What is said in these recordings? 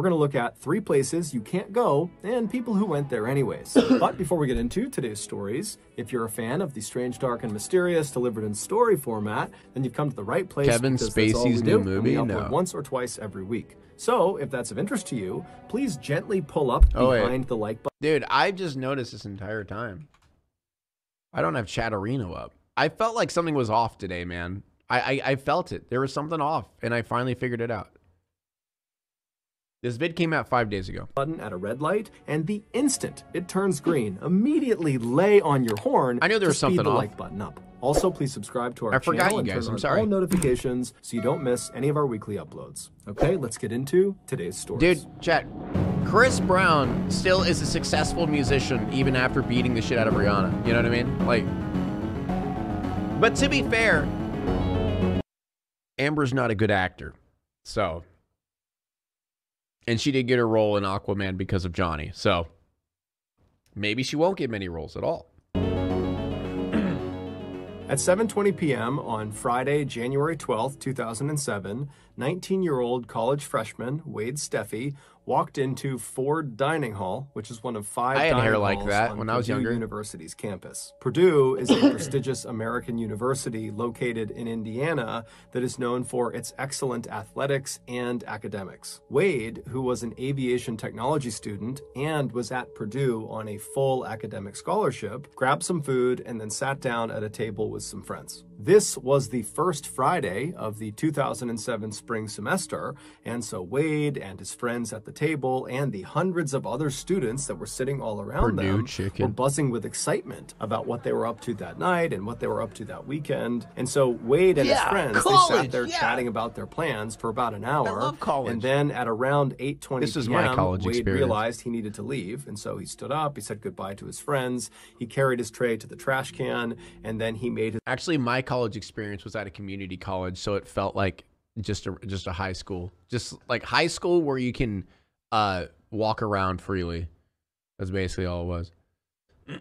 We're going to look at three places you can't go and people who went there anyways. but before we get into today's stories, if you're a fan of the strange, dark, and mysterious delivered in story format, then you've come to the right place. Kevin because that's all we Spacey's new we movie? No. once or twice every week. So, if that's of interest to you, please gently pull up Oh, wait. behind the like button. Dude, I've just noticed this entire time. I don't have Chatterino up. I felt like something was off today, man. I, I, I felt it. There was something off, and I finally figured it out. This vid came out five days ago. button at a red light, and the instant it turns green, immediately lay on your horn. I knew there was speed something the off. like button up. Also, please subscribe to our I forgot channel and guys, turn I'm on sorry. all notifications so you don't miss any of our weekly uploads. Okay, let's get into today's story. Dude, chat. Chris Brown still is a successful musician even after beating the shit out of Rihanna. You know what I mean? Like, but to be fair, Amber's not a good actor. So, and she did get her role in Aquaman because of Johnny. So, maybe she won't get many roles at all. At 7:20 p.m. on Friday, January 12th, 2007, 19-year-old college freshman Wade Steffey walked into Ford Dining Hall, which is one of five I had dining hair like that on when I was Purdue younger. University's campus. Purdue is a prestigious American university located in Indiana that is known for its excellent athletics and academics. Wade, who was an aviation technology student and was at Purdue on a full academic scholarship, grabbed some food and then sat down at a table with some friends. This was the first Friday of the 2007 spring semester, and so Wade and his friends at the table and the hundreds of other students that were sitting all around Purdue them chicken. were buzzing with excitement about what they were up to that night and what they were up to that weekend. And so Wade and his Yeah, friends they sat there yeah. chatting about their plans for about an hour. love college. And then at around 8:20 This is p.m., my college Wade experience. realized he needed to leave, and so he stood up. He said goodbye to his friends. He carried his tray to the trash can, and then he made his Actually, my college experience was at a community college, so it felt like just a just a high school, just like high school where you can uh, walk around freely. That's basically all it was.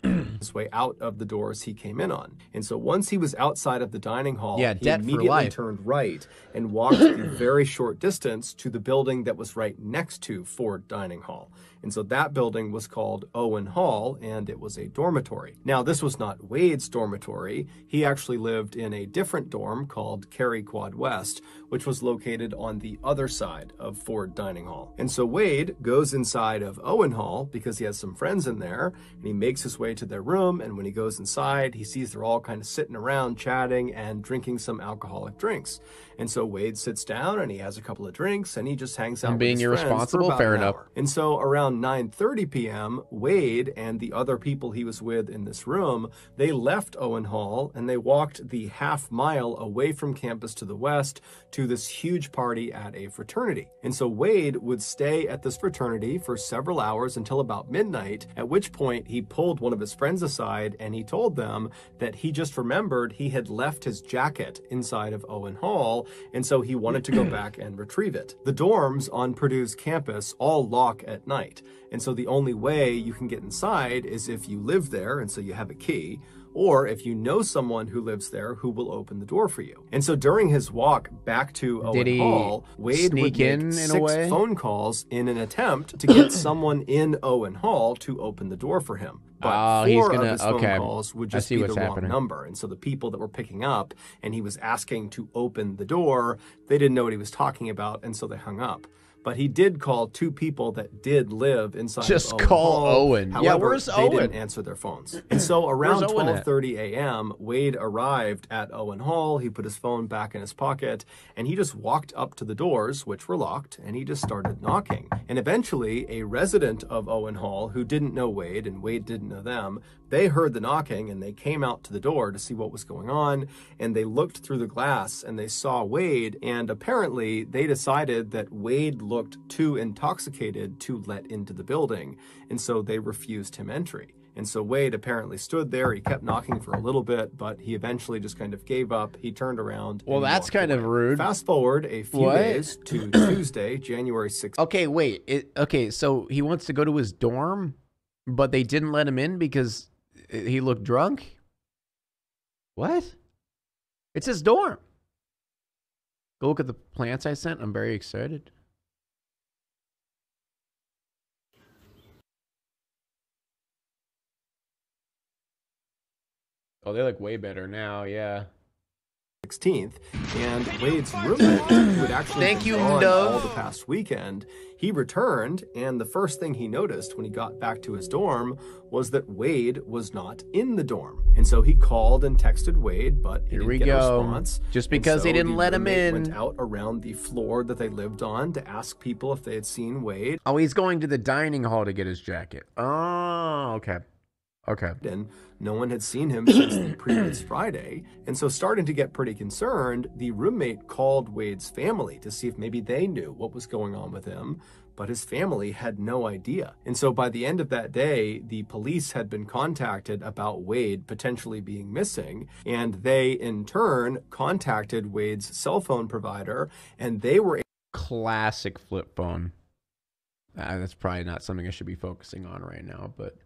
his way out of the doors he came in on. And so once he was outside of the dining hall, Yeah, he for immediately turned right and walked a very short distance to the building that was right next to Ford Dining Hall. And so that building was called Owen Hall, and it was a dormitory. Now, this was not Wade's dormitory. He actually lived in a different dorm called Cary Quad West, which was located on the other side of Ford Dining Hall. And so Wade goes inside of Owen Hall because he has some friends in there, and he makes his way to their room. And when he goes inside, he sees they're all kind of sitting around chatting and drinking some alcoholic drinks. And so Wade sits down and he has a couple of drinks and he just hangs out And with being his friends for irresponsible? about Fair an enough. hour. And so around 9:30 p.m., Wade and the other people he was with in this room, they left Owen Hall and they walked the half mile away from campus to the west to this huge party at a fraternity. And so Wade would stay at this fraternity for several hours until about midnight, at which point he pulled one of his friends aside and he told them that he just remembered he had left his jacket inside of Owen Hall, and so he wanted to go back and retrieve it. The dorms on Purdue's campus all lock at night, and so the only way you can get inside is if you live there and so you have a key. Or if you know someone who lives there who will open the door for you. And so during his walk back to Owen Did he Hall, Wade would sneak make in in a six way? phone calls in an attempt to get someone in Owen Hall to open the door for him. But Oh, he's four gonna- of his phone okay. calls would just be what's the wrong number. And so the people that were picking up and he was asking to open the door, they didn't know what he was talking about, and so they hung up. But he did call two people that did live inside. Just Owen call Hall. Owen. Yeah, However, where's they Owen? didn't answer their phones. And so around Where's Owen 12:30 a.m., Wade arrived at Owen Hall. He put his phone back in his pocket and he just walked up to the doors, which were locked, and he just started knocking. And eventually, a resident of Owen Hall who didn't know Wade and Wade didn't know them, they heard the knocking and they came out to the door to see what was going on. And they looked through the glass and they saw Wade. And apparently, they decided that Wade looked too intoxicated to let into the building. And so they refused him entry. And so Wade apparently stood there. He kept knocking for a little bit, but he eventually just kind of gave up. He turned around. Well, that's kind of rude. Fast forward a few What? days to Tuesday, January 6th. Okay, wait. It, okay, so he wants to go to his dorm, but they didn't let him in because he looked drunk. What? It's his dorm. Go look at the plants I sent. I'm very excited. Oh, they look way better now. Yeah. 16th, and Wade's roommate, who had actually Thank been you, gone Dove. all the past weekend, he returned, and the first thing he noticed when he got back to his dorm was that Wade was not in the dorm. And so he called and texted Wade, but he Here didn't we get a go. response. Just And because they so didn't the let him roommate Went in. out around the floor that they lived on to ask people if they had seen Wade. Oh, he's going to the dining hall to get his jacket. Oh, okay. Okay. and no one had seen him since the previous Friday. And so, starting to get pretty concerned, the roommate called Wade's family to see if maybe they knew what was going on with him. But his family had no idea. And so by the end of that day, the police had been contacted about Wade potentially being missing. And they, in turn, contacted Wade's cell phone provider and they were Classic flip phone. Ah, that's probably not something I should be focusing on right now, but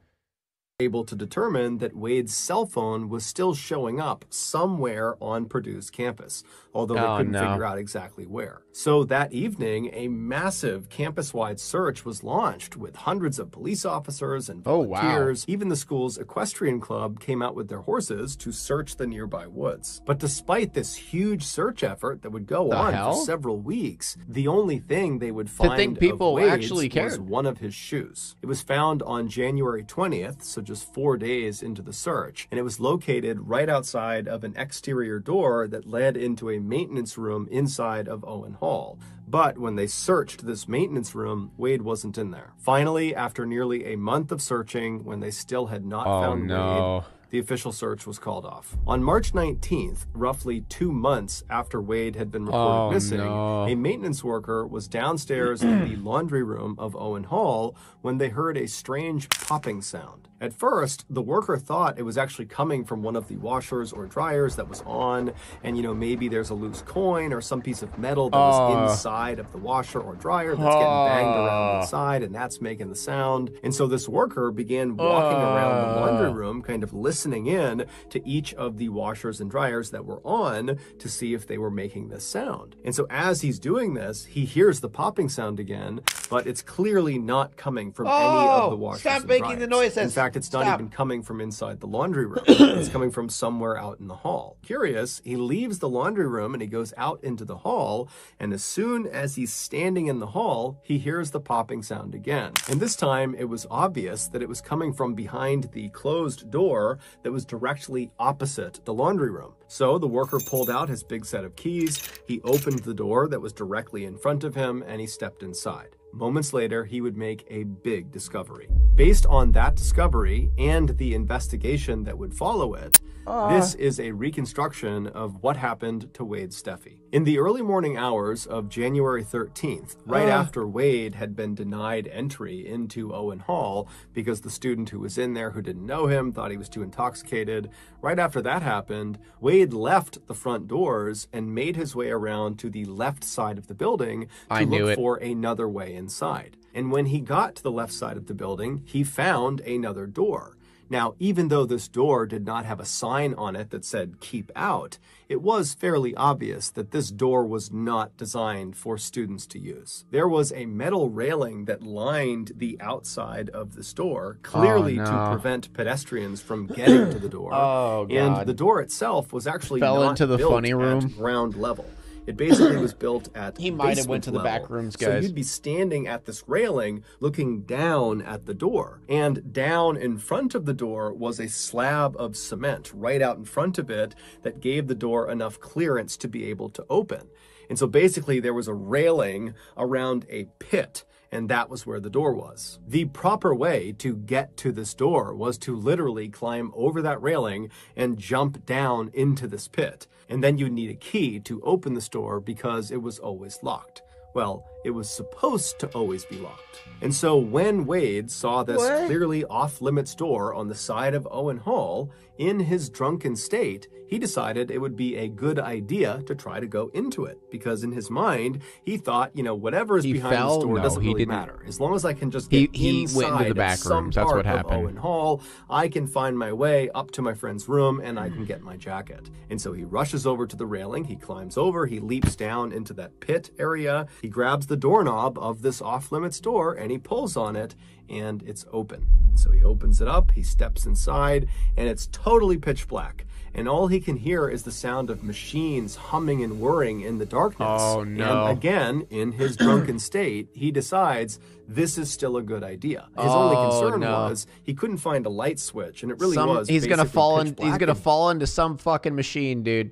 able to determine that Wade's cell phone was still showing up somewhere on Purdue's campus, although they Oh, couldn't no. figure out exactly where. So that evening, a massive campus wide search was launched with hundreds of police officers and Oh, wow. volunteers. Even the school's equestrian club came out with their horses to search the nearby woods. But despite this huge search effort that would go The on hell? for several weeks, the only thing they would find think of people Wade's actually was one of his shoes. It was found on January 20th, so just four days into the search, and it was located right outside of an exterior door that led into a maintenance room inside of Owen Hall. But when they searched this maintenance room, Wade wasn't in there. Finally, after nearly a month of searching, when they still had not Oh, found Wade, no. The official search was called off. On March 19th, roughly two months after Wade had been reported Oh, missing, no. a maintenance worker was downstairs in the laundry room of Owen Hall when they heard a strange popping sound. At first, the worker thought it was actually coming from one of the washers or dryers that was on, and you know, maybe there's a loose coin or some piece of metal that was Oh. inside of the washer or dryer that's getting banged around Oh. inside, and that's making the sound. And so this worker began walking around the laundry Oh. room, kind of listening in to each of the washers and dryers that were on to see if they were making this sound. And so as he's doing this, he hears the popping sound again, but it's clearly not coming from any of oh, the Oh, washers. stop making the dryers. In fact, it's not Stop. even coming from inside the laundry room. it's coming from somewhere out in the hall. Curious, he leaves the laundry room and he goes out into the hall, and as soon as he's standing in the hall, he hears the popping sound again. And this time it was obvious that it was coming from behind the closed door that was directly opposite the laundry room. So the worker pulled out his big set of keys, he opened the door that was directly in front of him, and he stepped inside. Moments later, he would make a big discovery. Based on that discovery and the investigation that would follow it, this is a reconstruction of what happened to Wade Steffey. In the early morning hours of January 13th, right after Wade had been denied entry into Owen Hall because the student who was in there who didn't know him thought he was too intoxicated, right after that happened, Wade left the front doors and made his way around to the left side of the building to I look for another way inside. And when he got to the left side of the building, he found another door. Now, even though this door did not have a sign on it that said keep out, it was fairly obvious that this door was not designed for students to use. There was a metal railing that lined the outside of this door, oh, clearly Oh, no. to prevent pedestrians from getting to the door. Oh, God. And the door itself was actually Fell not into the built funny at room. ground level. It basically was built at He might have went to the level. back rooms, guys. So you'd be standing at this railing looking down at the door. And down in front of the door was a slab of cement right out in front of it that gave the door enough clearance to be able to open. And so basically there was a railing around a pit and that was where the door was. The proper way to get to this door was to literally climb over that railing and jump down into this pit. And then you'd need a key to open the store because it was always locked. Well, it was supposed to always be locked. And so when Wade saw this What? clearly off limits door on the side of Owen Hall, in his drunken state, he decided it would be a good idea to try to go into it because in his mind, he thought, you know, whatever is He behind fell? this door No, doesn't he really didn't. matter. As long as I can just He- get he went into the inside back some rooms. That's part what of happened. Owen Hall, I can find my way up to my friend's room and I can get my jacket. And so he rushes over to the railing, he climbs over, he leaps down into that pit area, he grabs the the doorknob of this off limits door and he pulls on it and it's open. So he opens it up, he steps inside, and it's totally pitch black. And all he can hear is the sound of machines humming and whirring in the darkness. Oh, no. And again, in his drunken state, he decides this is still a good idea. His only Oh, concern no. was he couldn't find a light switch, and it really Some- was. he's gonna fall in. He's gonna fall into some fucking machine, dude.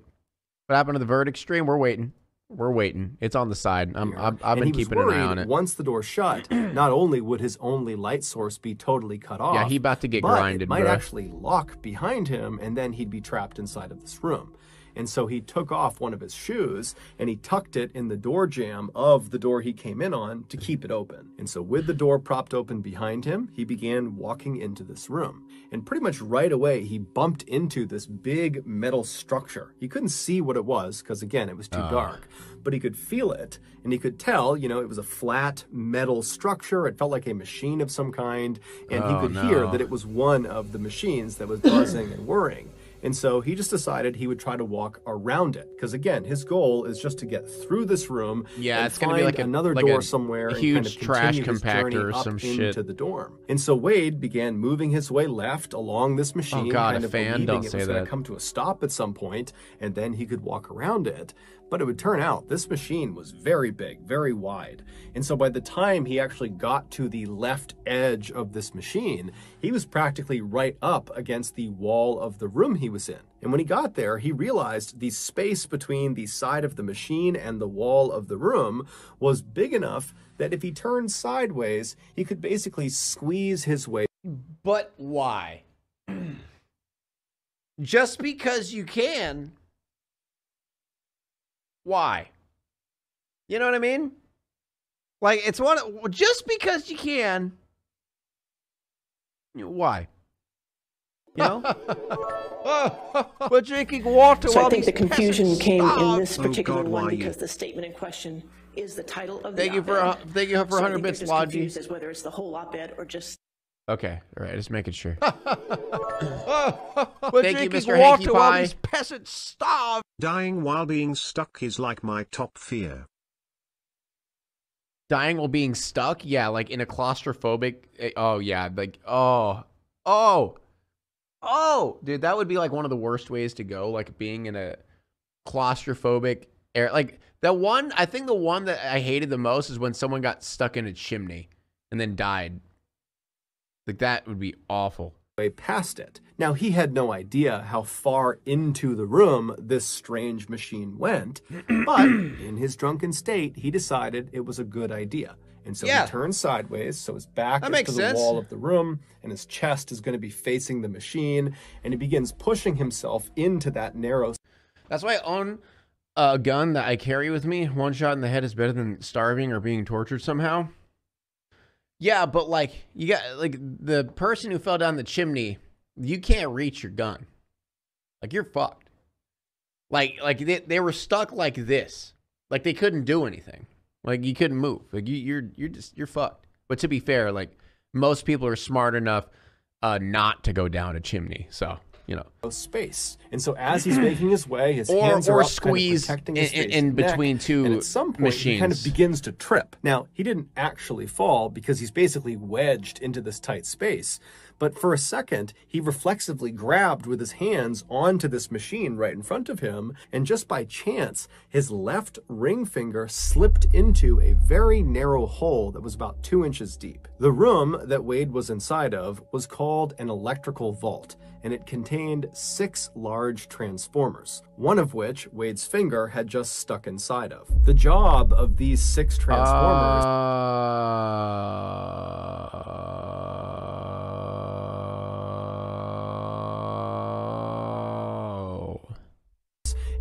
What happened to the verdict stream? We're waiting. We're waiting. It's on the side. I'm, I'm, I've been keeping an eye on it. Once the door shut, not only would his only light source be totally cut off, Yeah, he about to get but grinded, it might bruh. actually lock behind him, and then he'd be trapped inside of this room. And so he took off one of his shoes and he tucked it in the door jamb of the door he came in on to keep it open. And so, with the door propped open behind him, he began walking into this room. And pretty much right away, he bumped into this big metal structure. He couldn't see what it was because, again, it was too ah. dark but he could feel it and he could tell, you know, it was a flat metal structure. It felt like a machine of some kind, and he Oh, could hear that it was one of the machines that was buzzing and whirring. And so he just decided he would try to walk around it because again, his goal is just to get through this room. Yeah, and it's gonna be find like a- another like door a somewhere, and huge kind of trash compactor or some into shit. the dorm. And so Wade began moving his way left along this machine, Oh, God, kind a of fan, believing don't it say was going to come to a stop at some point, and then he could walk around it. But it would turn out this machine was very big, very wide. And so by the time he actually got to the left edge of this machine, he was practically right up against the wall of the room he was in. And when he got there, he realized the space between the side of the machine and the wall of the room was big enough that if he turned sideways, he could basically squeeze his way But why? Just because you can. Why? You know what I mean? Like it's one just because you can. Why? You know? We're drinking water So I think the confusion peasants came in starve. this Oh, particular God, one why you- because the statement in question is the title of the Thank you for a, op-ed. thank you for So 100 think they're bits, just Logi. confused as whether it's the whole op-ed or just Okay, all right, just making sure. We're Thank you, Mr. water Hanky while Pie. these peasants starve. Dying while being stuck is like my top fear. dying while being stuck yeah like in a claustrophobic eh, oh yeah like oh oh oh dude that would be like one of the worst ways to go like being in a claustrophobic air like the one i think the one that i hated the most is when someone got stuck in a chimney and then died like that would be awful way past it. Now, he had no idea how far into the room this strange machine went, but in his drunken state, he decided it was a good idea. And so Yeah. he turns sideways, so his back That is to the sense. wall of the room, and his chest is going to be facing the machine, and he begins pushing himself into that narrow That's why I own a gun that I carry with me. One shot in the head is better than starving or being tortured somehow. Yeah, but like you got like the person who fell down the chimney, you can't reach your gun. Like you're fucked. Like like they, they were stuck like this. Like they couldn't do anything. Like you couldn't move. Like you you're you're just you're fucked. But to be fair, like most people are smart enough uh not to go down a chimney. So, you know. space. And so as he's making his way, his Or- hands are up, squeeze kind of protecting his in- face in and neck, between two and at some point he kind of begins to trip. Now, he didn't actually fall because he's basically wedged into this tight space. But for a second, he reflexively grabbed with his hands onto this machine right in front of him, and just by chance, his left ring finger slipped into a very narrow hole that was about two inches deep. The room that Wade was inside of was called an electrical vault, and it contained six large transformers, one of which Wade's finger had just stuck inside of. The job of these six transformers Oh.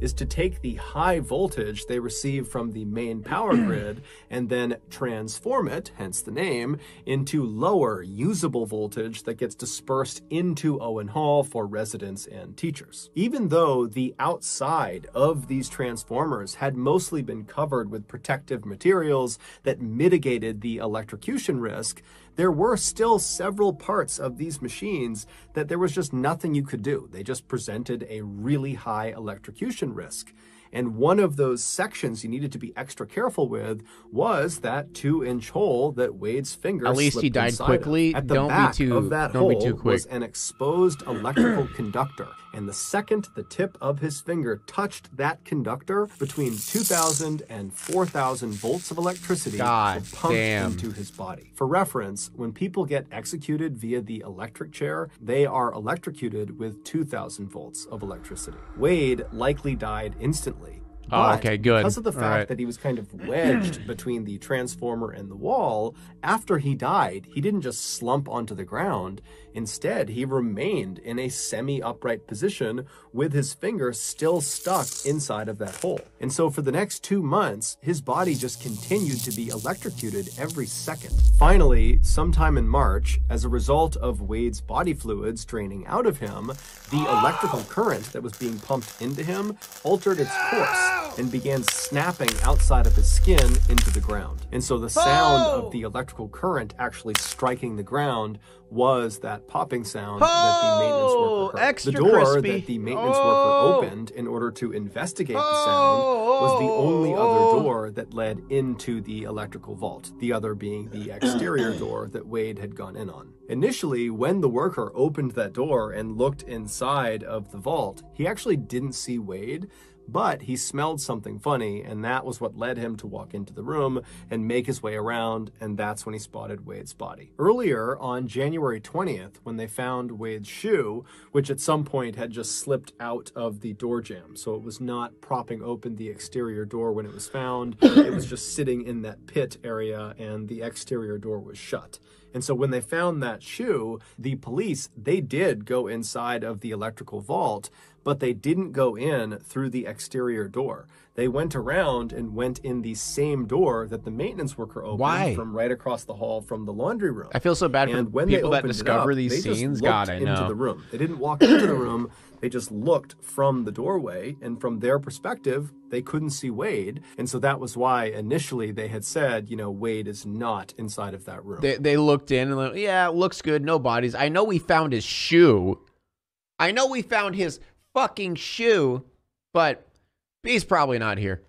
Is to take the high voltage they receive from the main power grid and then transform it, hence the name, into lower usable voltage that gets dispersed into Owen Hall for residents and teachers. Even though the outside of these transformers had mostly been covered with protective materials that mitigated the electrocution risk, there were still several parts of these machines that there was just nothing you could do. They just presented a really high electrocution risk. And one of those sections you needed to be extra careful with was that two-inch hole that Wade's finger. At least he died quickly. Of. At the Don't be back too- of that don't be hole too quick. was an exposed electrical conductor. And the second the tip of his finger touched that conductor, between 2,000 and 4,000 volts of electricity God were pumped damn. into his body. For reference, when people get executed via the electric chair, they are electrocuted with 2,000 volts of electricity. Wade likely died instantly. Oh, okay, good. Because of the fact right. that he was kind of wedged between the transformer and the wall, after he died, he didn't just slump onto the ground. Instead, he remained in a semi upright position with his finger still stuck inside of that hole. And so, for the next two months, his body just continued to be electrocuted every second. Finally, sometime in March, as a result of Wade's body fluids draining out of him, the electrical current that was being pumped into him altered its course and began snapping outside of his skin into the ground. And so the sound of the electrical current actually striking the ground was that popping sound that the maintenance Oh, worker heard. extra the door crispy. that the maintenance Oh. worker opened in order to investigate the sound was the oh, only Oh. other door that led into the electrical vault, the other being the exterior door that Wade had gone in on. Initially, when the worker opened that door and looked inside of the vault, he actually didn't see Wade, but he smelled something funny, and that was what led him to walk into the room and make his way around, and that's when he spotted Wade's body. Earlier, on January 20th, when they found Wade's shoe, which at some point had just slipped out of the door jamb, so it was not propping open the exterior door when it was found, it was just sitting in that pit area, and the exterior door was shut. And so when they found that shoe, the police, they did go inside of the electrical vault, but they didn't go in through the exterior door. They went around and went in the same door that the maintenance worker opened Why? from right across the hall from the laundry room. I feel so bad for and when people that discover up, these scenes. God, I into know. the room. They didn't walk into the room. They just looked from the doorway, and from their perspective, they couldn't see Wade. And so that was why initially they had said, you know, Wade is not inside of that room. They, they looked in and like, yeah, looks good. No bodies. I know we found his shoe. I know we found his fucking shoe, but he's probably not here.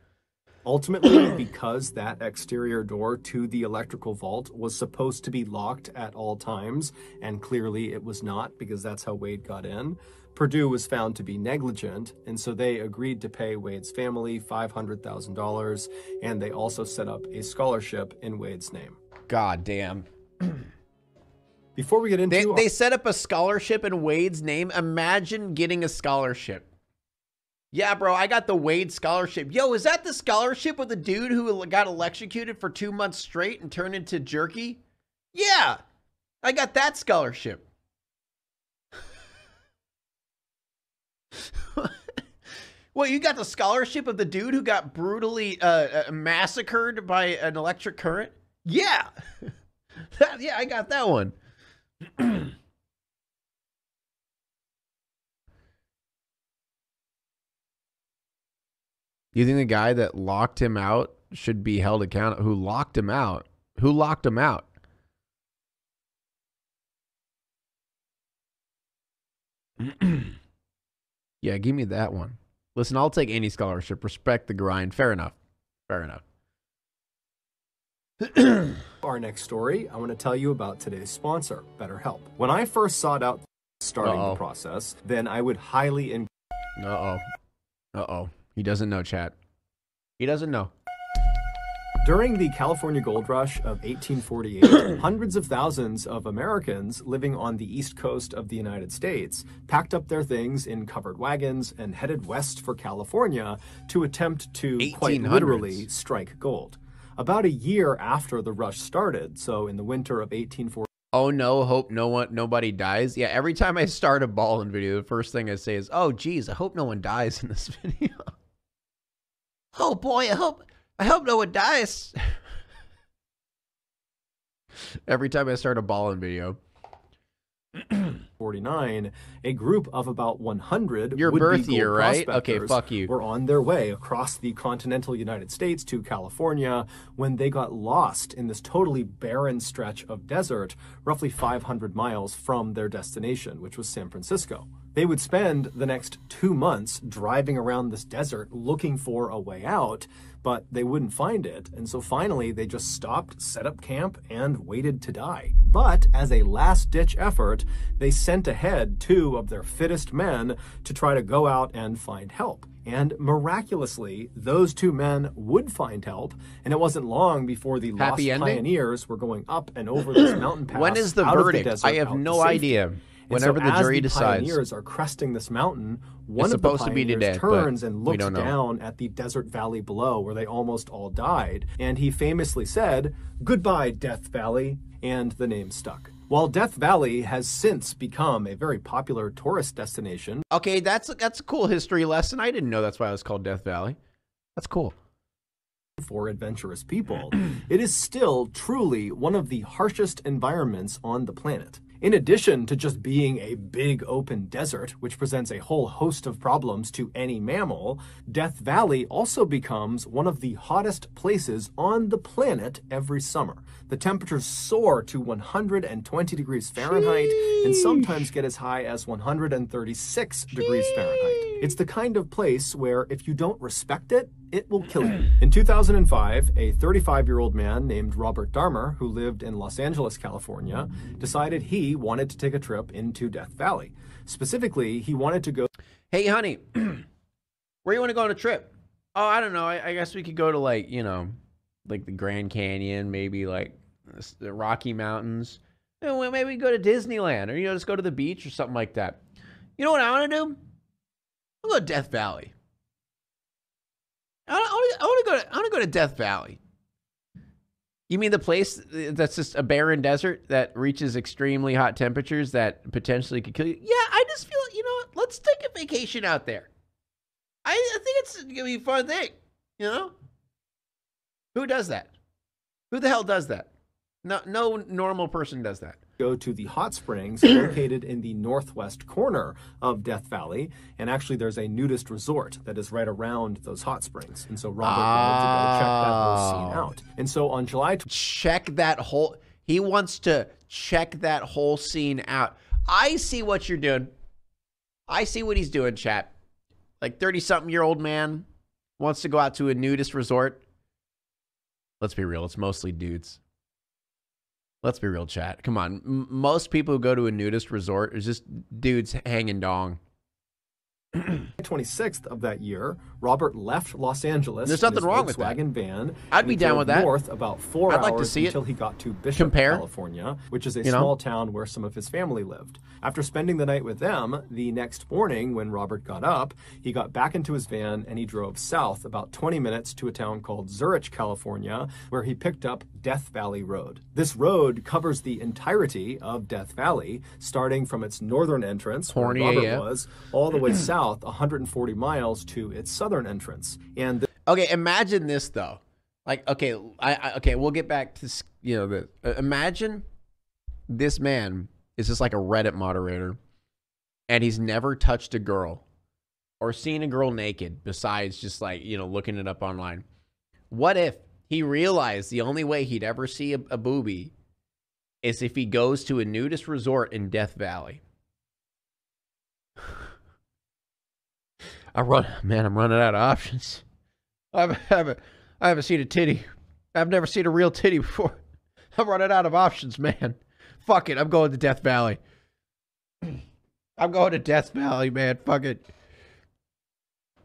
Ultimately, because that exterior door to the electrical vault was supposed to be locked at all times, and clearly it was not because that's how Wade got in, Purdue was found to be negligent, and so they agreed to pay Wade's family $500,000, and they also set up a scholarship in Wade's name. God damn. Before we get into They, they set up a scholarship in Wade's name. Imagine getting a scholarship. Yeah, bro, I got the Wade scholarship. Yo, is that the scholarship with the dude who got electrocuted for two months straight and turned into jerky? Yeah, I got that scholarship. Well, you got the scholarship of the dude who got brutally uh, uh, massacred by an electric current? Yeah. That- yeah, I got that one. You think the guy that locked him out should be held accountable? Who locked him out? Who locked him out? yeah, give me that one. Listen, I'll take any scholarship. Respect the grind. Fair enough. Fair enough. our next story, I want to tell you about today's sponsor, BetterHelp. When I first sought out starting Uh-oh. the process, then I would highly encourage Uh oh. Uh oh. He doesn't know, chat. He doesn't know. During the California Gold Rush of 1848, hundreds of thousands of Americans living on the east coast of the United States packed up their things in covered wagons and headed west for California to attempt to quite literally strike gold. About a year after the rush started, so in the winter of 1840. Oh no, hope no one nobody dies. Yeah, every time I start a Ballen video, the first thing I say is, "Oh geez, I hope no one dies in this video." oh boy, I hope I hope no one dies. every time I start a Ballen video. 49, a group of about 100 Your birth year, right? Okay, fuck you. were on their way across the continental United States to California when they got lost in this totally barren stretch of desert, roughly 500 miles from their destination, which was San Francisco. They would spend the next two months driving around this desert looking for a way out, but they wouldn't find it. And so finally, they just stopped, set up camp, and waited to die. But as a last ditch effort, they sent ahead two of their fittest men to try to go out and find help. And miraculously, those two men would find help, and it wasn't long before the Happy lost ending? pioneers were going up and over this mountain pass. When is the verdict? desert I have no idea. Whenever so the jury the decides. pioneers are cresting this mountain, one of the supposed to be pioneers today, turns and looks know. down at the desert valley below where they almost all died, and he famously said, "Goodbye, Death Valley," and the name stuck. While Death Valley has since become a very popular tourist destination, Okay, that's that's a cool history lesson. I didn't know that's why it was called Death Valley. That's cool. for adventurous people, it is still truly one of the harshest environments on the planet. In addition to just being a big open desert, which presents a whole host of problems to any mammal, Death Valley also becomes one of the hottest places on the planet every summer. The temperatures soar to 120 degrees Fahrenheit and sometimes get as high as 136 degrees Fahrenheit. It's the kind of place where if you don't respect it, it will kill you. In 2005, a 35 year old man named Robert Darmer, who lived in Los Angeles, California, decided he wanted to take a trip into Death Valley. Specifically, he wanted to go Hey, honey, where you want to go on a trip? Oh, I don't know. I, I guess we could go to like you know, like the Grand Canyon, maybe like the Rocky Mountains. Eh, you maybe we go to Disneyland, or you know, just go to the beach or something like that. You know what I want to do? I'll go to Death Valley. I want to, I want to go to I want to go to Death Valley. You mean the place that's just a barren desert that reaches extremely hot temperatures that potentially could kill you? Yeah, I just feel you know? Let's take a vacation out there. I, I think it's gonna be a fun thing. You know, who does that? Who the hell does that? No, no normal person does that. Go to the hot springs located in the northwest corner of Death Valley. And actually, there's a nudist resort that is right around those hot springs. And so Robert wanted to go check that whole scene Oh. out. And so on July check that whole he wants to check that whole scene out i see what you're doing i see what he's doing chat like 30 something year old man wants to go out to a nudist resort let's be real it's mostly dudes let's be real chat. Come on. M- most people who go to a nudist resort is just dudes hanging dong. 26th of that year, Robert left Los Angeles. There's in nothing his wrong with that. Volkswagen van. I'd be down with that. North about 4 I'd hours like to see it. until he got to Bishop, Compare. California, which is a You know? small town where some of his family lived. After spending the night with them, the next morning when Robert got up, he got back into his van and he drove south about 20 minutes to a town called Zurich, California, where he picked up Death Valley Road. This road covers the entirety of Death Valley, starting from its northern entrance, where Robert AF. was, all the way south 140 miles to its southern entrance. And Okay, imagine this though. Like, okay, I, I okay, we'll get back to you know the. Uh, imagine this man is just like a Reddit moderator, and he's never touched a girl or seen a girl naked besides just like you know looking it up online. What if he realized the only way he'd ever see a, a booby is if he goes to a nudist resort in Death Valley? I run, man. I'm running out of options. I haven't, I haven't seen a titty. I've never seen a real titty before. I'm running out of options, man. Fuck it. I'm going to Death Valley. I'm going to Death Valley, man. Fuck it.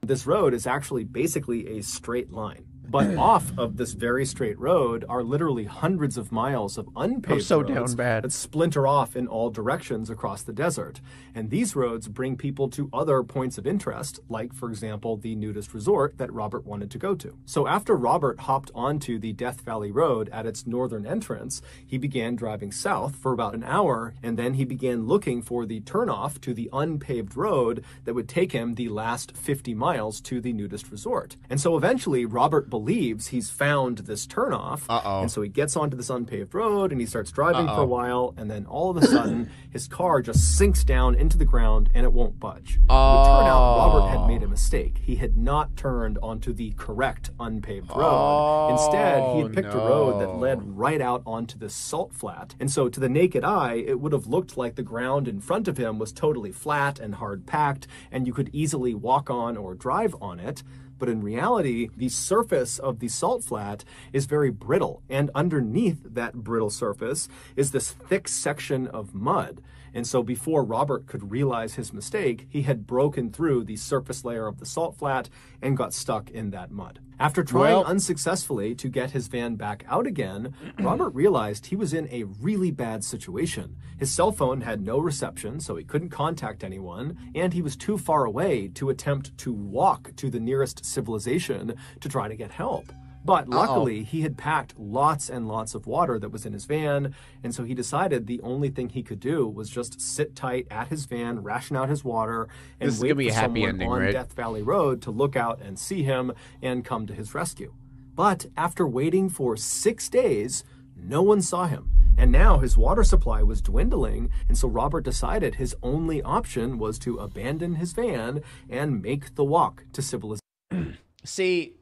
this road is actually basically a straight line. But off of this very straight road are literally hundreds of miles of unpaved so roads down bad. that splinter off in all directions across the desert. And these roads bring people to other points of interest, like, for example, the nudist resort that Robert wanted to go to. So after Robert hopped onto the Death Valley Road at its northern entrance, he began driving south for about an hour, and then he began looking for the turnoff to the unpaved road that would take him the last 50 miles to the nudist resort. And so eventually, Robert believes he's found this turnoff. Uh-oh. And so he gets onto this unpaved road and he starts driving for a while. And then all of a sudden, his car just sinks down into the ground and it won't budge. It would turn out oh. Robert had made a mistake. He had not turned onto the correct unpaved road. Instead, he had oh, picked a road that led right out onto this salt flat. And so, to the naked eye, it would have looked like the ground in front of him was totally flat and hard packed, and you could easily walk on or drive on it. But in reality, the surface of the salt flat is very brittle, and underneath that brittle surface is this thick section of mud. And so, before Robert could realize his mistake, he had broken through the surface layer of the salt flat and got stuck in that mud. After trying Well- unsuccessfully to get his van back out again, Robert realized he was in a really bad situation. His cell phone had no reception, so he couldn't contact anyone, and he was too far away to attempt to walk to the nearest civilization to try to get help. But luckily, he had packed lots and lots of water that was in his van, and so he decided the only thing he could do was just sit tight at his van, ration out his water, and This wait for someone ending, on right? Death Valley Road to look out and see him and come to his rescue. But after waiting for six days, no one saw him. And now his water supply was dwindling, and so Robert decided his only option was to abandon his van and make the walk to civilization. See,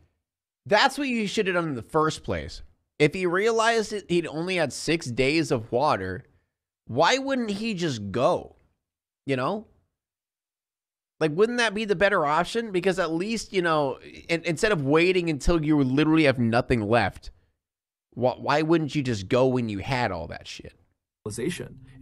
that's what you should have done in the first place. If he realized he'd only had six days of water, why wouldn't he just go? You know? Like, wouldn't that be the better option? Because at least, you know, in, instead of waiting until you literally have nothing left, why, why wouldn't you just go when you had all that shit?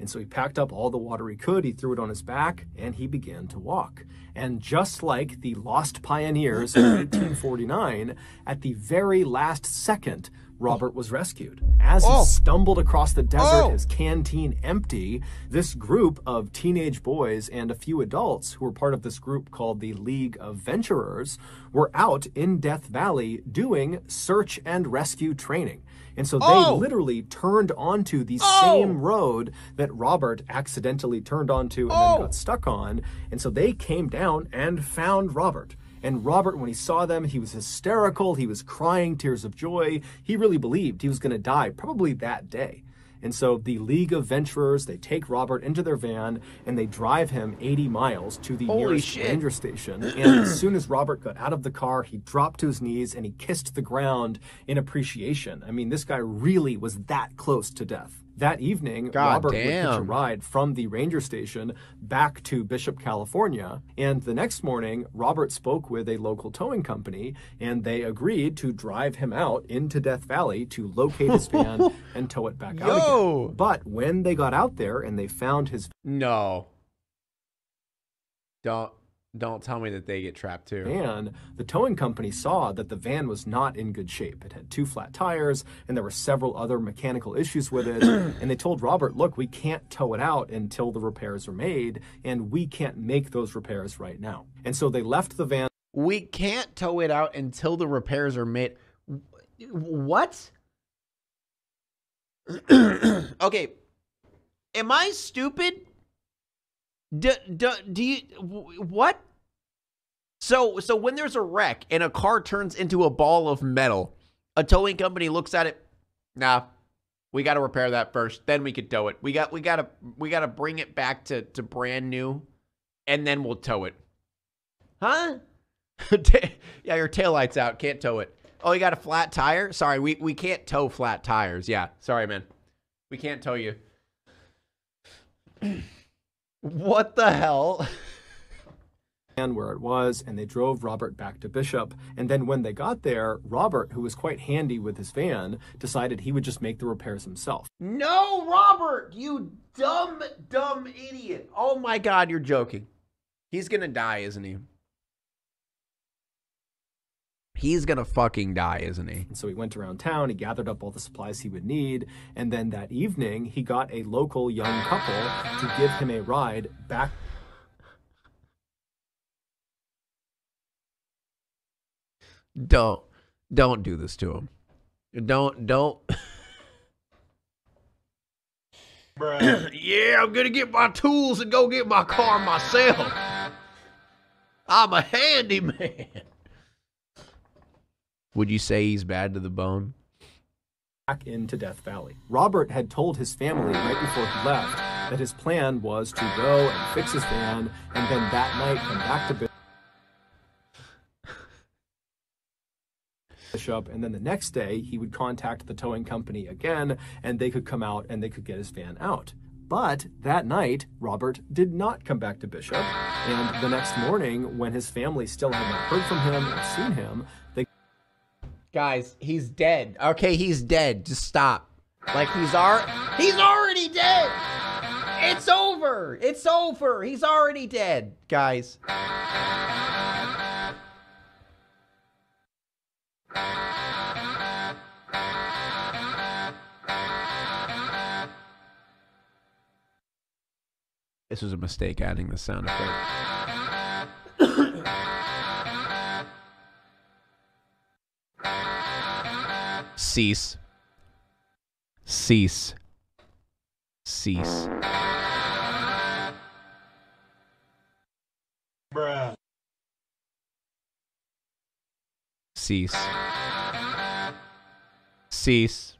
And so he packed up all the water he could, he threw it on his back, and he began to walk. And just like the lost pioneers in 1849, at the very last second, Robert was rescued. As he Oh. stumbled across the desert, Oh. his canteen empty, this group of teenage boys and a few adults who were part of this group called the League of Venturers were out in Death Valley doing search and rescue training. And so they Oh. literally turned onto the Oh. same road that Robert accidentally turned onto and Oh. then got stuck on. And so they came down and found Robert. And Robert, when he saw them, he was hysterical. He was crying tears of joy. He really believed he was going to die probably that day. And so the League of Venturers, they take Robert into their van and they drive him 80 miles to the Holy nearest shit. ranger station. And as soon as Robert got out of the car, he dropped to his knees and he kissed the ground in appreciation. I mean, this guy really was that close to death. That evening, God Robert would hitch a ride from the ranger station back to Bishop, California. And the next morning, Robert spoke with a local towing company and they agreed to drive him out into Death Valley to locate his van and tow it back out again. But when they got out there and they found his No. Don't don't tell me that they get trapped too. And the towing company saw that the van was not in good shape. It had two flat tires, and there were several other mechanical issues with it. and they told Robert, look, we can't tow it out until the repairs are made, and we can't make those repairs right now. And so they left the van We can't tow it out until the repairs are made. What? okay. Am I stupid? Do, do, do you wh- what? So so when there's a wreck and a car turns into a ball of metal, a towing company looks at it. Nah, we got to repair that first. Then we could tow it. We got we got to we got to bring it back to to brand new, and then we'll tow it. Huh? Yeah, your taillight's out. Can't tow it. Oh, you got a flat tire? Sorry, we, we can't tow flat tires. Yeah, sorry, man. We can't tow you. what the hell? And where it was, and they drove Robert back to Bishop. And then when they got there, Robert, who was quite handy with his van, decided he would just make the repairs himself. No, Robert, you dumb, dumb idiot. Oh my God, you're joking. He's gonna die, isn't he? He's gonna fucking die, isn't he? And so he went around town, he gathered up all the supplies he would need, and then that evening he got a local young couple to give him a ride back Don't, don't do this to him. Don't, don't. yeah, I'm gonna get my tools and go get my car myself. I'm a handyman. Would you say he's bad to the bone? back into Death Valley. Robert had told his family right before he left that his plan was to go and fix his van and then that night come back to Bishop, and then the next day he would contact the towing company again, and they could come out and they could get his van out. But that night, Robert did not come back to Bishop, and the next morning, when his family still had not heard from him or seen him, they Guys, he's dead. Okay, he's dead. Just stop. Like he's ar- he's already dead. It's over. It's over. He's already dead, guys. This was a mistake adding the sound effect. Cease. Cease. Cease. Cease. Cease.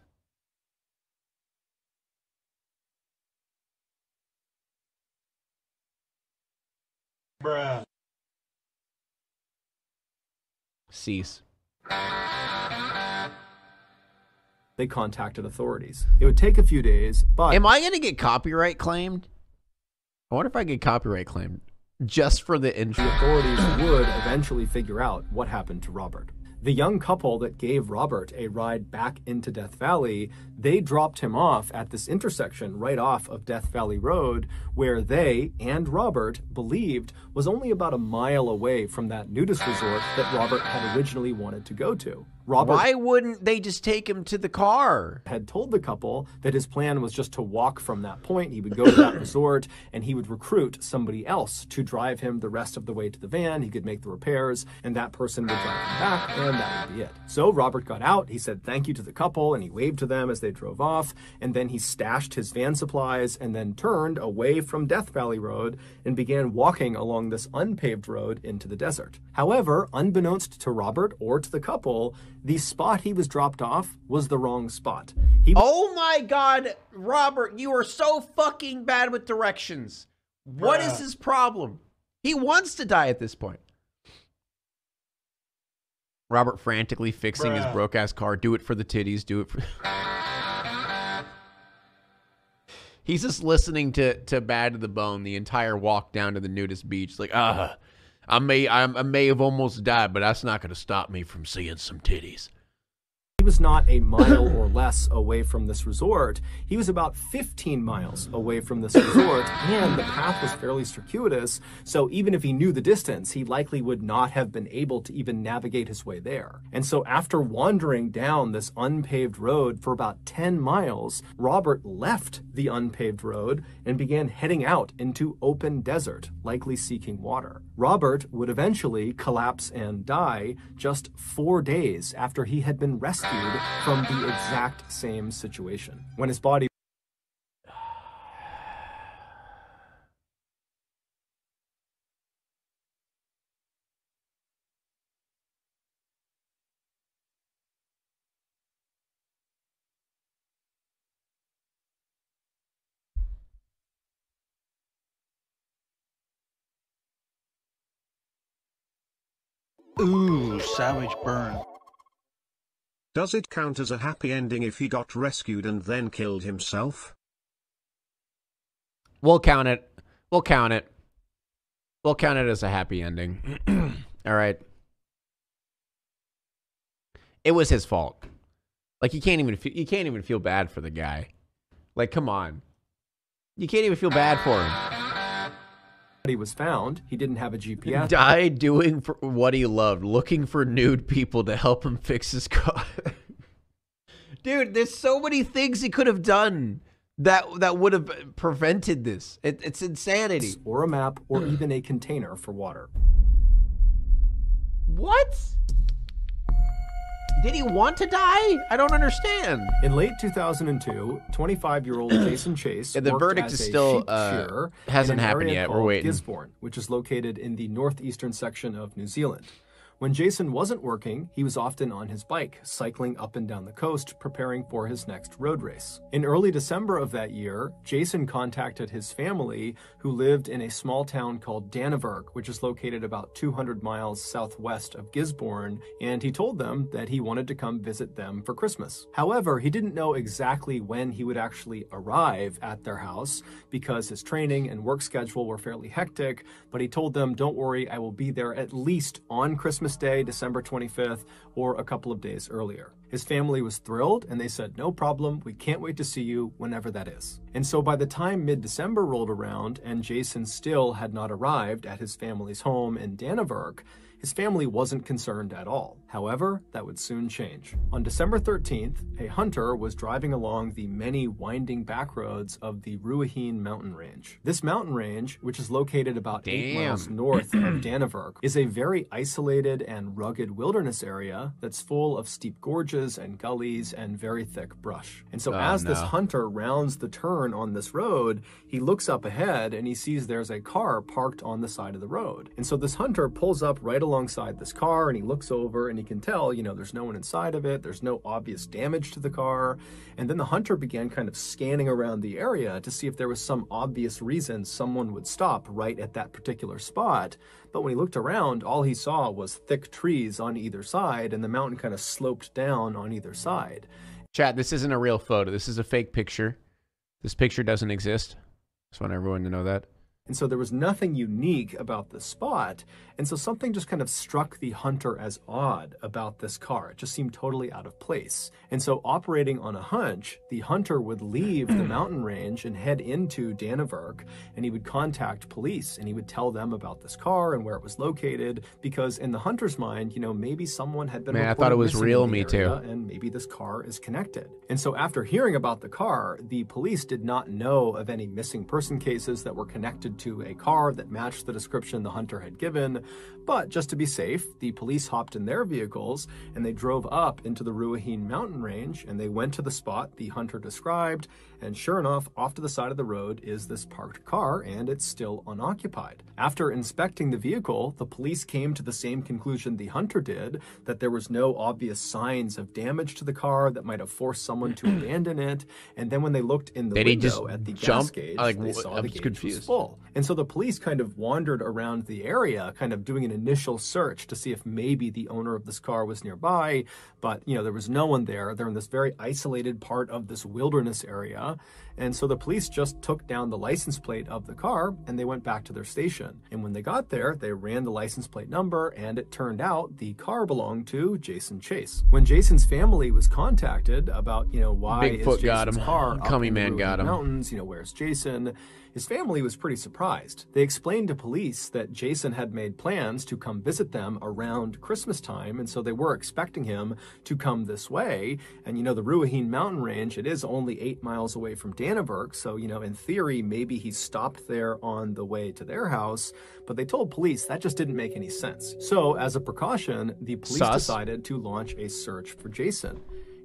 Cease. They contacted authorities. It would take a few days, but Am I going to get copyright claimed? I wonder if I get copyright claimed just for the intro. the authorities would eventually figure out what happened to Robert. The young couple that gave Robert a ride back into Death Valley, they dropped him off at this intersection right off of Death Valley Road, where they and Robert believed was only about a mile away from that nudist resort that Robert had originally wanted to go to. Robert Why wouldn't they just take him to the car? had told the couple that his plan was just to walk from that point. He would go to that resort and he would recruit somebody else to drive him the rest of the way to the van. He could make the repairs and that person would drive him back and that would be it. So Robert got out. He said thank you to the couple and he waved to them as they drove off. And then he stashed his van supplies and then turned away from Death Valley Road and began walking along this unpaved road into the desert. However, unbeknownst to Robert or to the couple, the spot he was dropped off was the wrong spot. He Oh my god, Robert, you are so fucking bad with directions. What is his problem? He wants to die at this point. Robert frantically fixing his broke ass car. Do it for the titties. Do it for. He's just listening to to Bad to the Bone the entire walk down to the nudist beach. Like, ah, I may I, may have almost died, but that's not going to stop me from seeing some titties. He was not a mile or less away from this resort. He was about 15 miles away from this resort, and the path was fairly circuitous. So even if he knew the distance, he likely would not have been able to even navigate his way there. And so after wandering down this unpaved road for about 10 miles, Robert left the unpaved road and began heading out into open desert, likely seeking water. Robert would eventually collapse and die just four days after he had been rescued from the exact same situation. When his body Ooh, savage burn. Does it count as a happy ending if he got rescued and then killed himself? We'll count it. We'll count it. We'll count it as a happy ending. All right. It was his fault. Like you can't even feel, you can't even feel bad for the guy. Like come on. You can't even feel bad for him. Was found, he didn't have a GPS. Died doing for what he loved, looking for nude people to help him fix his car. Dude, there's so many things he could have done that that would have prevented this. It, it's insanity. or a map or even a container for water. What? Did he want to die? I don't understand. In late 2002, 25-year-old Jason Chase Yeah, the verdict is still, uh, hasn't happened yet. We're waiting. Gisborne, which is located in the northeastern section of New Zealand. When Jason wasn't working, he was often on his bike, cycling up and down the coast, preparing for his next road race. In early December of that year, Jason contacted his family, who lived in a small town called Dannevirke, which is located about 200 miles southwest of Gisborne, and he told them that he wanted to come visit them for Christmas. However, he didn't know exactly when he would actually arrive at their house because his training and work schedule were fairly hectic, but he told them, Don't worry, I will be there at least on Christmas Day, December 25th, or a couple of days earlier. His family was thrilled and they said, No problem, we can't wait to see you whenever that is. And so by the time mid December rolled around and Jason still had not arrived at his family's home in Dannevirke, his family wasn't concerned at all. However, that would soon change. On December 13th, a hunter was driving along the many winding back roads of the Ruahine mountain range. This mountain range, which is located about 8 miles north of Dannevirke, is a very isolated and rugged wilderness area that's full of steep gorges and gullies and very thick brush. And so Oh, as this hunter rounds the turn on this road, he looks up ahead and he sees there's a car parked on the side of the road. And so this hunter pulls up right alongside this car and he looks over and he can tell, you know, there's no one inside of it, there's no obvious damage to the car. And then the hunter began kind of scanning around the area to see if there was some obvious reason someone would stop right at that particular spot. But when he looked around, all he saw was thick trees on either side and the mountain kind of sloped down on either side. Chat, this isn't a real photo. This is a fake picture. This picture doesn't exist. Just want everyone to know that. And so there was nothing unique about the spot. And so something just kind of struck the hunter as odd about this car. It just seemed totally out of place. And so, operating on a hunch, the hunter would leave the mountain range and head into Dannevirke, and he would contact police and he would tell them about this car and where it was located. Because in the hunter's mind, you know, maybe someone had been. Man, I thought it was real, me too. and maybe this car is connected. And so, after hearing about the car, the police did not know of any missing person cases that were connected to a car that matched the description the hunter had given. But just to be safe, the police hopped in their vehicles and they drove up into the Ruahine mountain range and they went to the spot the hunter described. And sure enough, off to the side of the road is this parked car and it's still unoccupied. After inspecting the vehicle, the police came to the same conclusion the hunter did that there was no obvious signs of damage to the car that might have forced someone to abandon it. And then when they looked in the he window at the gas gauge, Like, they saw I the gauge confused. was full. And so the police kind of wandered around the area, kind of doing an initial search to see if maybe the owner of this car was nearby. But, you know, there was no one there. They're in this very isolated part of this wilderness area. And so the police just took down the license plate of the car and they went back to their station. And when they got there, they ran the license plate number and it turned out the car belonged to Jason Chase. When Jason's family was contacted about, you know, why Bigfoot is got him. car Cummy man got him. Mountains, you know, where's Jason? His family was pretty surprised. They explained to police that Jason had made plans to come visit them around Christmas time, and so they were expecting him to come this way. And you know, the Ruahine mountain range, it is only eight miles away from Dannevirke, so you know, in theory, maybe he stopped there on the way to their house. But they told police that just didn't make any sense. So, as a precaution, the police Sus. decided to launch a search for Jason.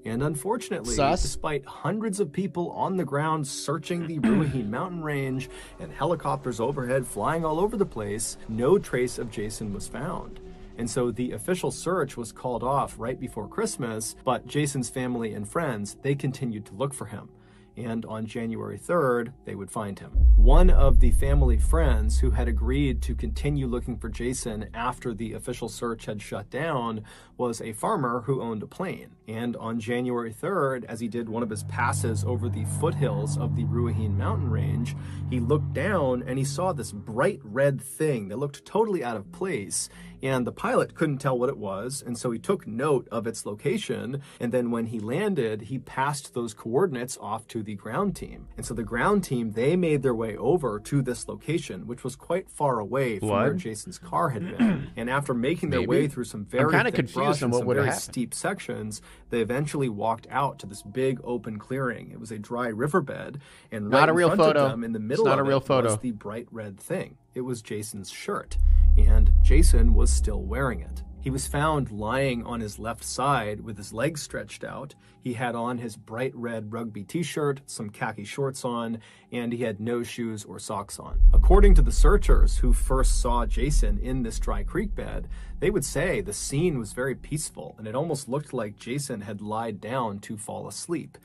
And unfortunately, Sus. despite hundreds of people on the ground searching the Ruahine mountain range and helicopters overhead flying all over the place, no trace of Jason was found. And so the official search was called off right before Christmas, but Jason's family and friends, they continued to look for him. And on January 3rd, they would find him. One of the family friends who had agreed to continue looking for Jason after the official search had shut down was a farmer who owned a plane. And on January 3rd, as he did one of his passes over the foothills of the Ruahine mountain range, he looked down and he saw this bright red thing that looked totally out of place. And the pilot couldn't tell what it was, and so he took note of its location. And then when he landed, he passed those coordinates off to the ground team. And so the ground team, they made their way over to this location, which was quite far away from where Jason's car had been. and after making their Maybe. way through some very kinda thick confused brush on and what very happened. steep sections, they eventually walked out to this big open clearing. It was a dry riverbed, and Not right a in real front of photo. them, in the It's middle not of a real it photo. was the bright red thing. It was Jason's shirt, and Jason was still wearing it. He was found lying on his left side with his legs stretched out. He had on his bright red rugby t shirt, some khaki shorts on, and he had no shoes or socks on. According to the searchers who first saw Jason in this dry creek bed, they would say the scene was very peaceful and it almost looked like Jason had lied down to fall asleep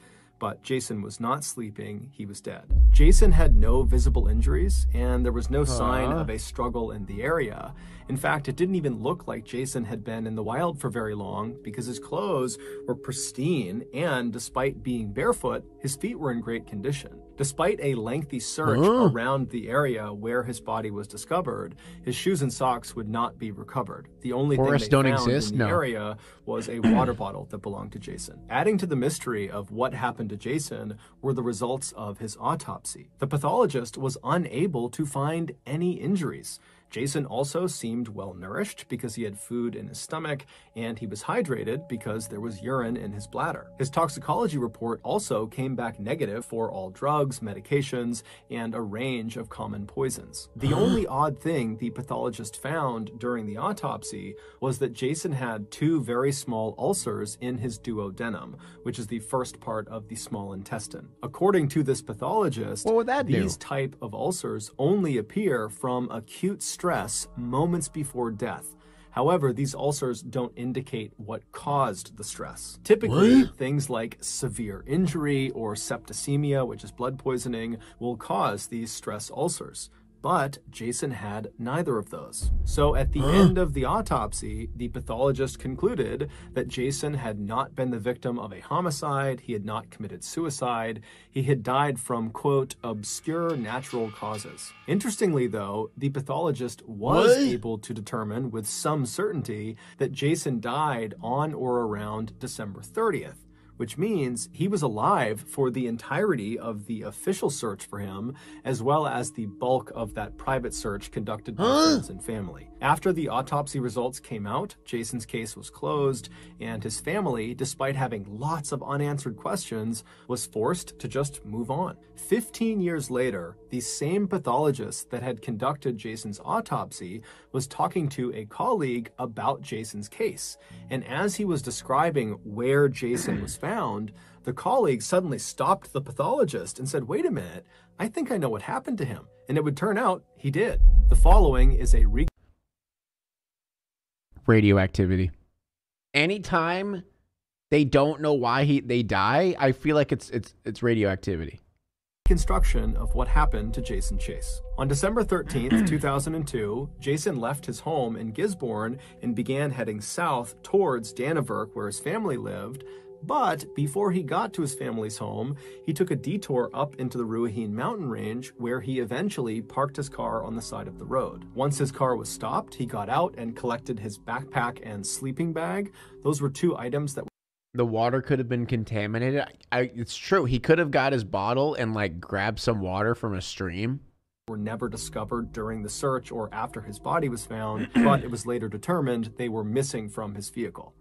but Jason was not sleeping, he was dead. Jason had no visible injuries, and there was no sign of a struggle in the area. In fact, it didn't even look like Jason had been in the wild for very long because his clothes were pristine, and despite being barefoot, his feet were in great condition. Despite a lengthy search around the area where his body was discovered, his shoes and socks would not be recovered. The only Forests thing they don't found exist? in the No. area was a water bottle that belonged to Jason. Adding to the mystery of what happened to Jason were the results of his autopsy. The pathologist was unable to find any injuries. Jason also seemed well nourished because he had food in his stomach and he was hydrated because there was urine in his bladder. His toxicology report also came back negative for all drugs, medications, and a range of common poisons. The only odd thing the pathologist found during the autopsy was that Jason had two very small ulcers in his duodenum, which is the first part of the small intestine. According to this pathologist, What would that do? these type of ulcers only appear from acute stress moments before death. However, these ulcers don't indicate what caused the stress. Typically, things like severe injury or septicemia, which is blood poisoning, will cause these stress ulcers. But Jason had neither of those. So at the end of the autopsy, the pathologist concluded that Jason had not been the victim of a homicide, he had not committed suicide, he had died from, quote, obscure natural causes. Interestingly, though, the pathologist was able to determine with some certainty that Jason died on or around December 30th which means he was alive for the entirety of the official search for him, as well as the bulk of that private search conducted by friends and family. After the autopsy results came out, Jason's case was closed, and his family, despite having lots of unanswered questions, was forced to just move on. 15 years later, the same pathologist that had conducted Jason's autopsy was talking to a colleague about Jason's case. And as he was describing where Jason was found, the colleague suddenly stopped the pathologist and said, Wait a minute, I think I know what happened to him. And it would turn out he did. The following is a re- radioactivity. Anytime they don't know why he they die, I feel like it's it's it's radioactivity. reconstruction of what happened to Jason Chase. On December 13th, 2002, Jason left his home in Gisborne and began heading south towards Dannevirke, where his family lived. But before he got to his family's home, he took a detour up into the Ruahine mountain range where he eventually parked his car on the side of the road. Once his car was stopped, he got out and collected his backpack and sleeping bag. Those were two items that The water could have been contaminated. I, I, it's true. He could have got his bottle and like grabbed some water from a stream. were never discovered during the search or after his body was found, but it was later determined they were missing from his vehicle.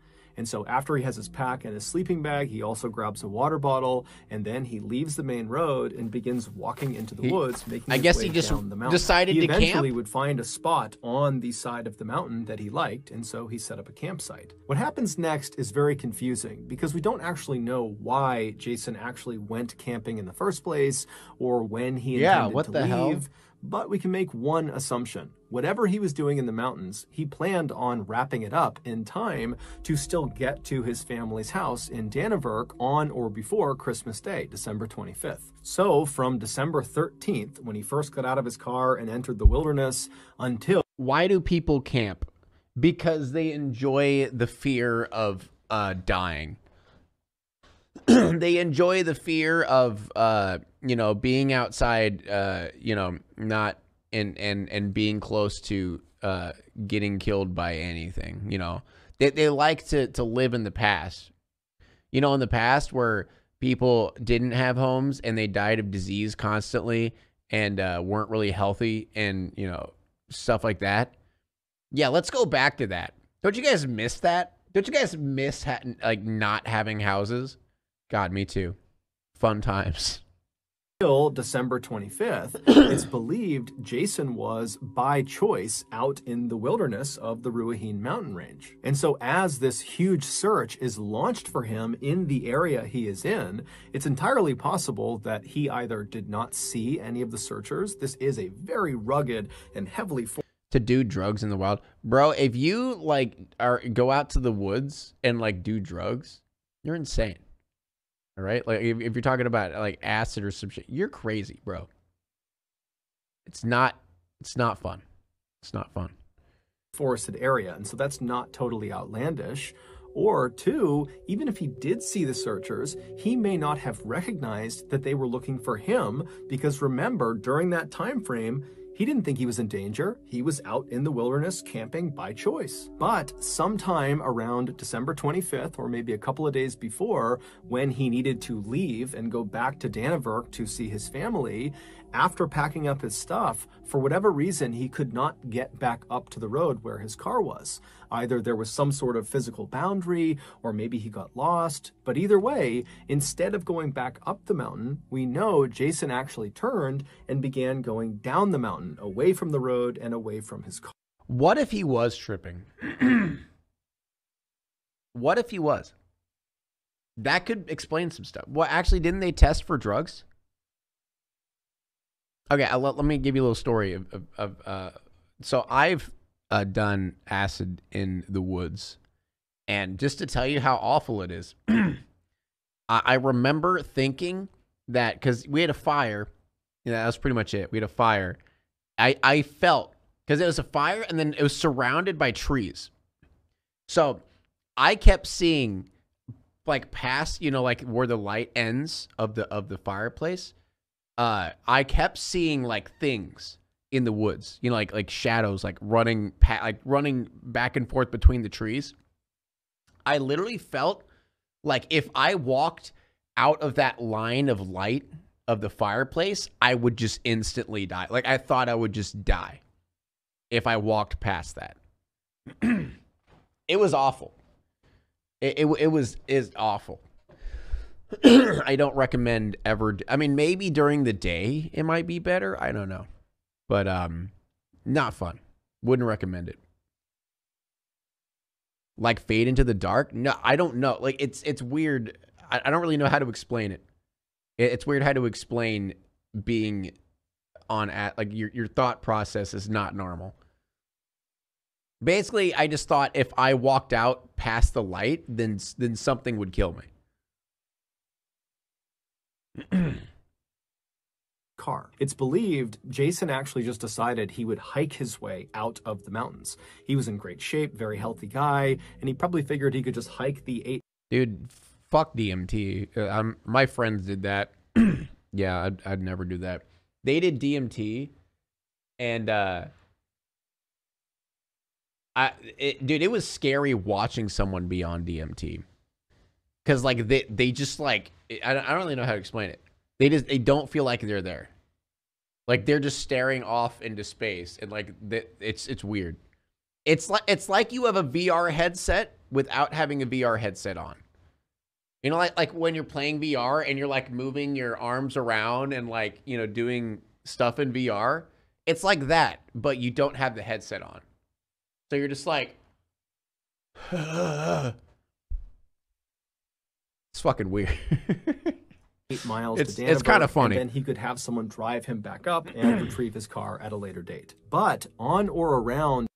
And so after he has his pack and his sleeping bag, he also grabs a water bottle and then he leaves the main road and begins walking into the He- woods, making I guess he just down the mountain. decided he to eventually camp? would find a spot on the side of the mountain that he liked, and so he set up a campsite. What happens next is very confusing because we don't actually know why Jason actually went camping in the first place or when he Yeah, intended what to the leave. hell? But we can make one assumption. Whatever he was doing in the mountains, he planned on wrapping it up in time to still get to his family's house in Dannevirke on or before Christmas Day, December 25th. So, from December 13th, when he first got out of his car and entered the wilderness, until Why do people camp? Because they enjoy the fear of uh, dying. they enjoy the fear of uh, you know being outside, uh, you know, not and and and being close to uh, getting killed by anything. You know, they they like to to live in the past. You know, in the past where people didn't have homes and they died of disease constantly and uh, weren't really healthy and you know stuff like that. Yeah, let's go back to that. Don't you guys miss that? Don't you guys miss like not having houses? God, me too. Fun times. Until December 25th, it's believed Jason was by choice out in the wilderness of the Ruahine mountain range. And so, as this huge search is launched for him in the area he is in, it's entirely possible that he either did not see any of the searchers. This is a very rugged and heavily to do drugs in the wild. Bro, if you like are go out to the woods and like do drugs, you're insane. All right? Like if, if you're talking about like acid or some shit, you're crazy, bro. It's not it's not fun. It's not fun. forested area. And so that's not totally outlandish. Or two, even if he did see the searchers, he may not have recognized that they were looking for him because remember, during that time frame, he didn't think he was in danger. He was out in the wilderness camping by choice. But sometime around December 25th, or maybe a couple of days before, when he needed to leave and go back to Dannevirke to see his family, after packing up his stuff, for whatever reason, he could not get back up to the road where his car was. Either there was some sort of physical boundary, or maybe he got lost. But either way, instead of going back up the mountain, we know Jason actually turned and began going down the mountain, away from the road and away from his car. What if he was tripping? what if he was? That could explain some stuff. Well, actually, didn't they test for drugs? Okay, I'll, let, let me give you a little story of, of, of uh, so I've uh, done acid in the woods, and just to tell you how awful it is, I, I remember thinking that because we had a fire, yeah, that was pretty much it. We had a fire. I I felt because it was a fire, and then it was surrounded by trees, so I kept seeing like past, you know, like where the light ends of the of the fireplace uh, I kept seeing like things in the woods, you know, like like shadows, like running, pa- like running back and forth between the trees. I literally felt like if I walked out of that line of light of the fireplace, I would just instantly die. Like I thought I would just die if I walked past that. it was awful. It, it, it was is awful. I don't recommend ever. I mean, maybe during the day it might be better. I don't know, but um, not fun. Wouldn't recommend it. Like fade into the dark? No, I don't know. Like it's it's weird. I, I don't really know how to explain it. it. It's weird how to explain being on at like your your thought process is not normal. Basically, I just thought if I walked out past the light, then then something would kill me. car. It's believed Jason actually just decided he would hike his way out of the mountains. He was in great shape, very healthy guy, and he probably figured he could just hike the eight. Dude, fuck DMT. Uh, um, my friends did that. yeah, I'd, I'd never do that. They did DMT, and uh, I, it, dude, it was scary watching someone be on DMT because like they they just like I don't, I don't really know how to explain it. They just they don't feel like they're there. Like they're just staring off into space and like it's it's weird. It's like it's like you have a VR headset without having a VR headset on. You know, like like when you're playing VR and you're like moving your arms around and like you know doing stuff in VR. It's like that, but you don't have the headset on. So you're just like, It's fucking weird. eight miles It's- to it's kinda funny. And then he could have someone drive him back up and retrieve his car at a later date. But on or around